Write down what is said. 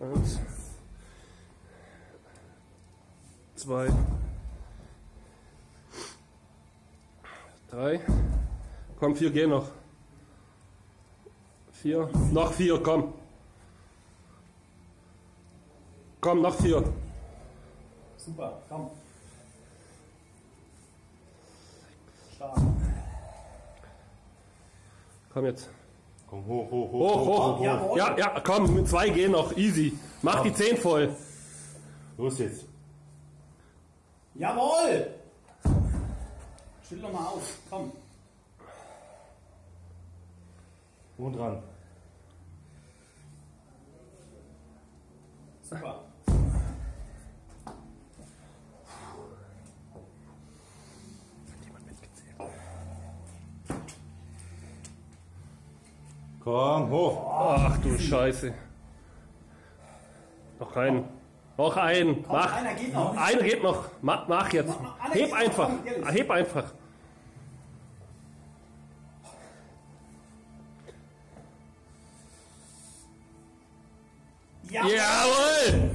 Eins. Zwei. Drei. Komm, vier gehen noch. Vier. Noch vier, komm. Komm, noch vier. Super, komm. Stark. Komm jetzt. Komm hoch, hoch, hoch. Hoch, hoch. hoch. Jawohl. Ja, ja, komm, mit zwei gehen noch. Easy. Mach die zehn voll. Los jetzt. Jawohl! Stell doch mal auf, komm. Und dran. Super. Komm, hoch. Ach du Scheiße. Noch einen. Noch einen. Komm, Mach. einer geht noch. Einer geht noch. Mach, mach jetzt. Mach, mach, Heb noch. einfach. Komm, ehrlich. Heb einfach. Ja. Jawohl!